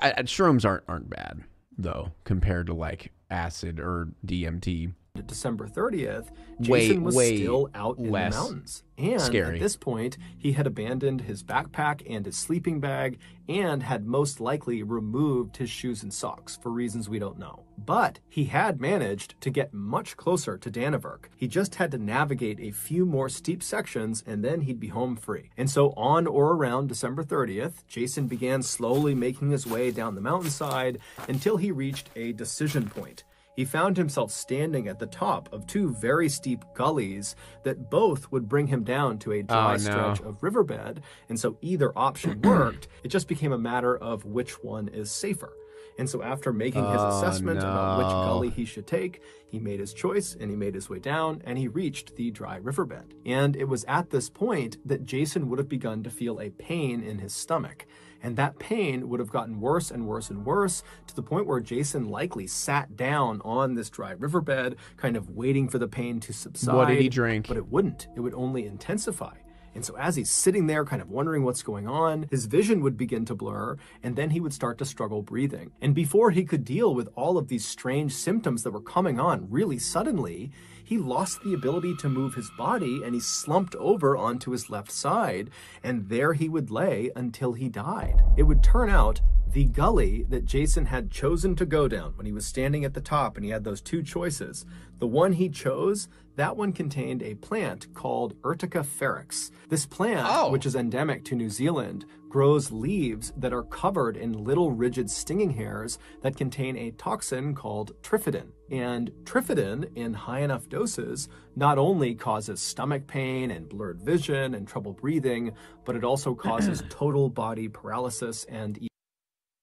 I, I- shrooms aren't aren't bad though compared to like acid or DMT. December 30th, Way- Jason was way still out in the mountains. And scary. at this point, he had abandoned his backpack and his sleeping bag and had most likely removed his shoes and socks for reasons we don't know. But he had managed to get much closer to Dannevirke. He just had to navigate a few more steep sections and then he'd be home free. And so on or around December 30th, Jason began slowly making his way down the mountainside until he reached a decision point he found himself standing at the top of two very steep gullies that both would bring him down to a oh, dry Oh, no. stretch of riverbed. And so either option worked. It just became a matter of which one is safer. And so after making his Oh, assessment about which gully he should take, he made his choice and he made his way down and he reached the dry riverbed. And it was at this point that Jason would have begun to feel a pain in his stomach. And that pain would have gotten worse and worse and worse to the point where Jason likely sat down on this dry riverbed, kind of waiting for the pain to subside. What did he drink? But it wouldn't. It would only intensify. And so, as he's sitting there, kind of wondering what's going on, his vision would begin to blur, and then he would start to struggle breathing. And before he could deal with all of these strange symptoms that were coming on really suddenly, he lost the ability to move his body and he slumped over onto his left side, and there he would lay until he died. It would turn out the gully that Jason had chosen to go down when he was standing at the top and he had those two choices, the one he chose, that one contained a plant called Urtica ferox. This plant, Oh. which is endemic to New Zealand, grows leaves that are covered in little rigid stinging hairs that contain a toxin called triffidin. And triffidin, in high enough doses, not only causes stomach pain and blurred vision and trouble breathing, but it also causes total body paralysis and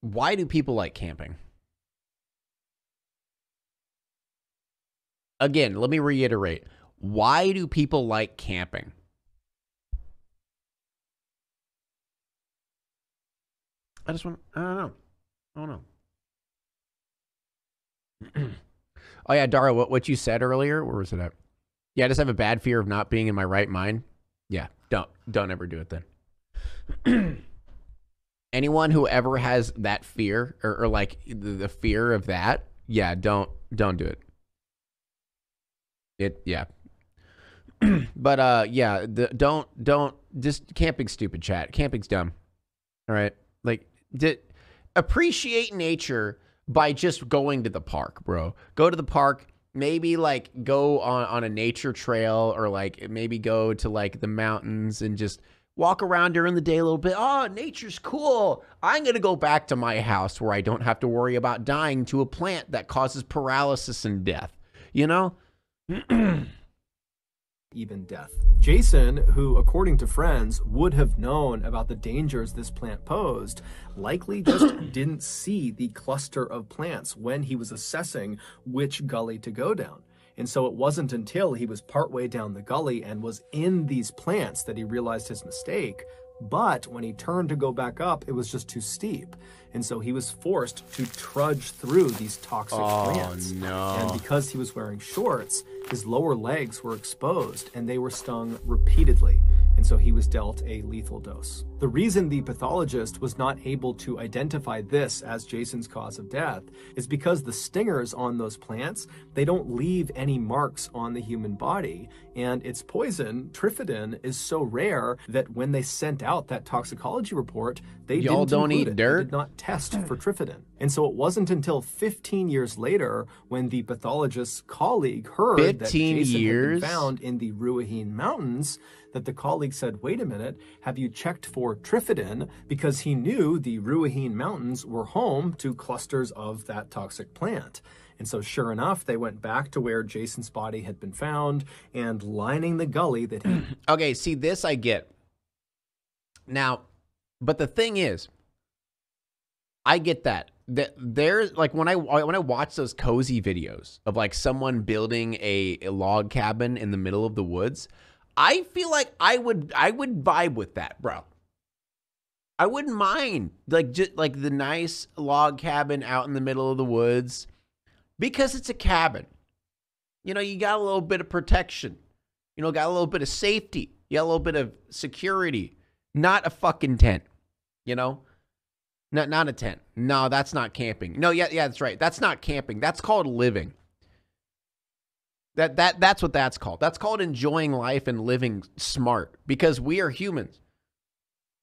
Why do people like camping? Again, let me reiterate. Why do people like camping? I just want I don't know. I don't know. oh yeah, Dara, what, what you said earlier, where was it at? Yeah, I just have a bad fear of not being in my right mind. Yeah, don't don't ever do it then. anyone who ever has that fear or, or like the, the fear of that yeah don't don't do it it yeah but uh yeah the, don't don't just camping's stupid chat camping's dumb all right like di- appreciate nature by just going to the park bro go to the park maybe like go on on a nature trail or like maybe go to like the mountains and just walk around during the day a little bit. Oh, nature's cool. I'm going to go back to my house where I don't have to worry about dying to a plant that causes paralysis and death. You know? even death. Jason, who, according to friends, would have known about the dangers this plant posed, likely just didn't see the cluster of plants when he was assessing which gully to go down. And so it wasn't until he was partway down the gully and was in these plants that he realized his mistake. But when he turned to go back up, it was just too steep. And so he was forced to trudge through these toxic Oh, plants. no. And because he was wearing shorts, his lower legs were exposed and they were stung repeatedly. And so he was dealt a lethal dose. The reason the pathologist was not able to identify this as Jason's cause of death is because the stingers on those plants, they don't leave any marks on the human body. And its poison, triffidin, is so rare that when they sent out that toxicology report, they Y'all didn't don't eat it. They dirt? did not test for triffidin. And so it wasn't until 15 years later when the pathologist's colleague heard that 15 Jason years? had been found in the Ruahine Mountains that the colleague said, wait a minute, have you checked for triffidin? Because he knew the Ruahine Mountains were home to clusters of that toxic plant. And so, sure enough, they went back to where Jason's body had been found and lining the gully that he Okay, see this I get. Now, but the thing is, I get that. That there's like when I when I watch those cozy videos of like someone building a, a log cabin in the middle of the woods, I feel like I would I would vibe with that, bro. I wouldn't mind like just like the nice log cabin out in the middle of the woods because it's a cabin. You know, you got a little bit of protection. You know, got a little bit of safety. You got a little bit of security. Not a fucking tent. You know? Not not a tent. No, that's not camping. No, yeah, yeah, that's right. That's not camping. That's called living. That that that's what that's called. That's called enjoying life and living smart because we are humans.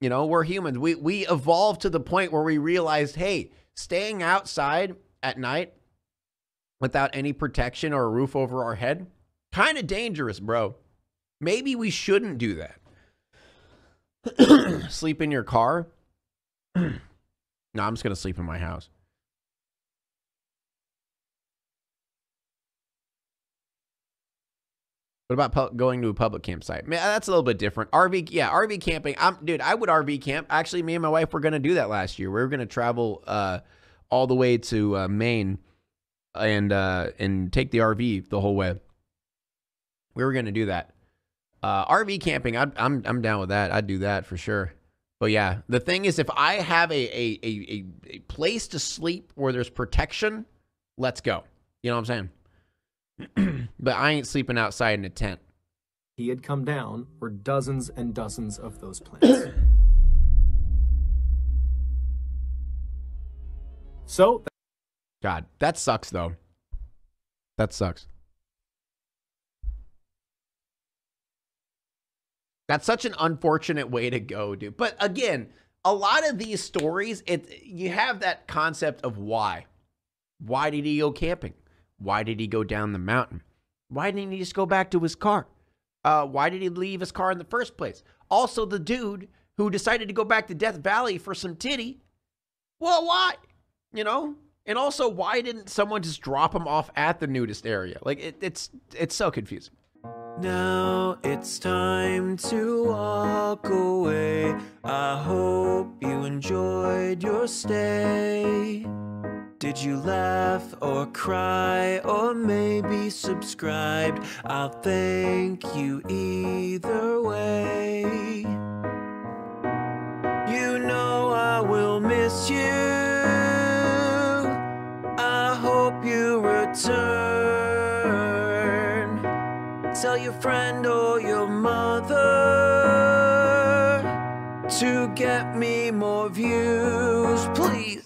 You know, we're humans. We we evolved to the point where we realized, hey, staying outside at night without any protection or a roof over our head, kind of dangerous, bro. Maybe we shouldn't do that. sleep in your car? no, I'm just going to sleep in my house. What about going to a public campsite? Man, that's a little bit different. RV, yeah, RV camping. I'm, dude, I would RV camp. Actually, me and my wife were to do that last year. We were to travel uh, all the way to uh, Maine and uh, and take the RV the whole way. We were gonna do that. Uh, RV camping, I'd, I'm I'm down with that. I'd do that for sure. But yeah, the thing is, if I have a a, a, a place to sleep where there's protection, let's go. You know what I'm saying? but I ain't sleeping outside in a tent. he had come down were dozens and dozens of those plants. so God, that sucks though. That sucks. That's such an unfortunate way to go, dude. But again, a lot of these stories, it you have that concept of why. Why did he go camping? Why did he go down the mountain? Why didn't he just go back to his car? Uh, why did he leave his car in the first place? Also, the dude who decided to go back to Death Valley for some titty. Well, why? You know, and also, why didn't someone just drop him off at the nudist area? Like, it, it's it's so confusing. Now it's time to walk away. I hope you enjoyed your stay. Did you laugh or cry or maybe subscribed? I'll thank you either way. You know I will miss you. I hope you return. Tell your friend or your mother to get me more views, please.